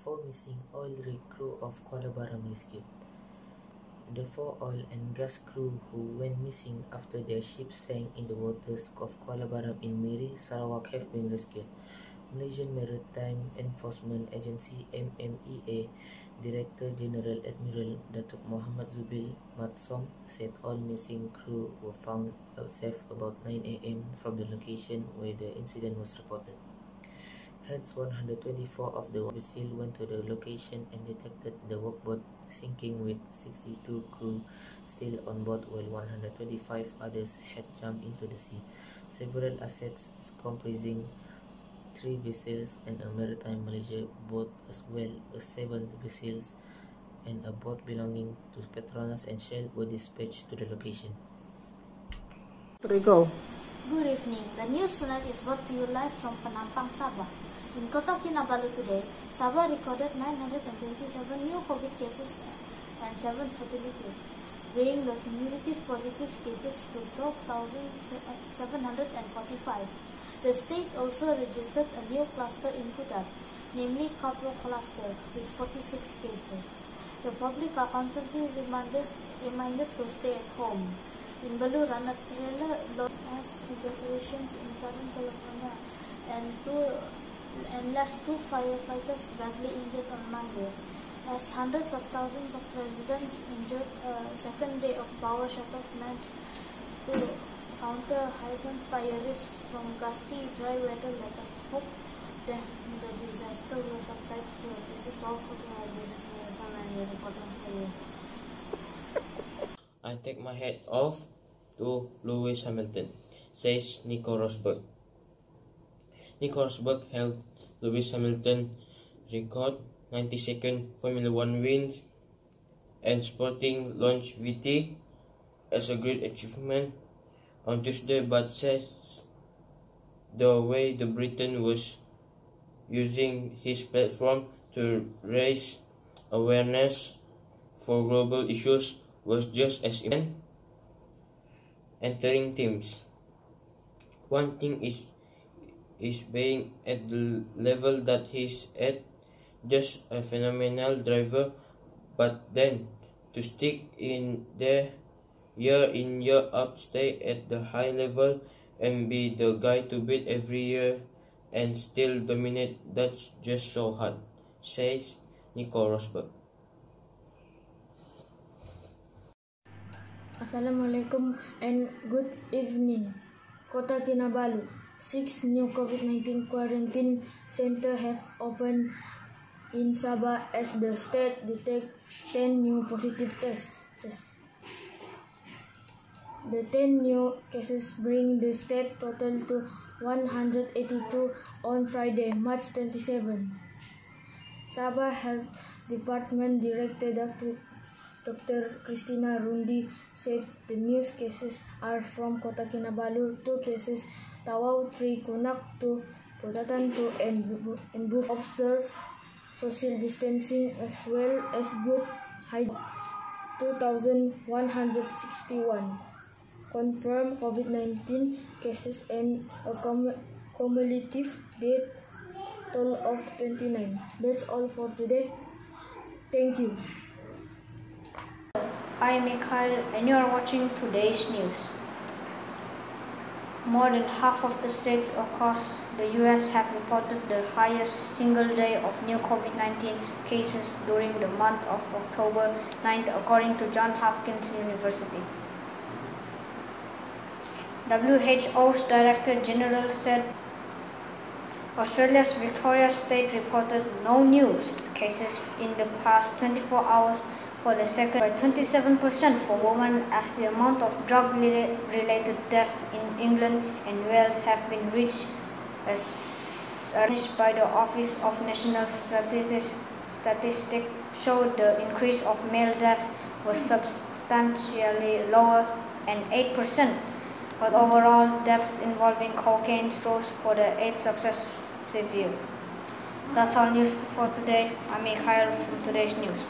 Four missing oil rig crew of Kuala Baram rescued. The four oil and gas crew who went missing after their ship sank in the waters of Kuala Baram in Miri, Sarawak have been rescued. Malaysian Maritime Enforcement Agency MMEA Director General Admiral Datuk Muhammad Zubil Mat Som said all missing crew were found safe about 9 am from the location where the incident was reported. Hence, 124 of the vessels went to the location and detected the workboat sinking with 62 crew still on board while 125 others had jumped into the sea. Several assets comprising three vessels and a Maritime Malaysia boat as well as seven vessels and a boat belonging to Petronas and Shell were dispatched to the location. Three go. Good evening. The news tonight is brought to you live from Penampang, Sabah. In Kota Kinabalu today, Sabah recorded 927 new COVID cases and 7 fatalities, bringing the cumulative positive cases to 12,745. The state also registered a new cluster in Kudat, namely Kapro cluster, with 46 cases. The public are constantly reminded, reminded to stay at home. In Baluran, a trailer has evacuations in Southern California and two and left two firefighters badly injured on Monday. As hundreds of thousands of residents injured, a second day of power shutoff meant to counter heightened fire risk from gusty, dry weather. Let us hope that the disaster will subside soon. This is all for is Nelson and the for you. I take my hat off to Lewis Hamilton, says Nico Rosberg. Nico Rosberg held Lewis Hamilton record 92nd Formula One wins and sporting launch VT as a great achievement on Tuesday but says the way the Britain was using his platform to raise awareness for global issues was just as important entering teams. One thing is is being at the level that he's at just a phenomenal driver but then to stick in there year in year out stay at the high level and be the guy to beat every year and still dominate that's just so hard says Nico Rosberg Assalamualaikum and good evening. Kota Kinabalu. Six new COVID-19 quarantine centers have opened in Sabah as the state detect 10 new positive cases. The 10 new cases bring the state total to 182 on Friday, March 27. Sabah Health Department Director Dr. Dr. Christina Rundi said the new cases are from Kota Kinabalu, two cases, Tawau 3, Kunak 2, Putatan 2, and, and Buf observe social distancing as well as good hygiene. 2,161 confirmed COVID-19 cases and a cum- cumulative death toll of 29. That's all for today. Thank you. I am Mikhail and you are watching today's news. More than half of the states across the US have reported the highest single day of new COVID-19 cases during the month of October 9th according to Johns Hopkins University. WHO's Director General said Australia's Victoria State reported no news cases in the past 24 hours for the second by 27% for women as the amount of drug-related deaths in England and Wales have been reached as by the Office of National Statistics statistic showed the increase of male death was substantially lower and 8%, but overall deaths involving cocaine rose for the eighth successive year. That's all news for today. I'm Mikhail from today's news.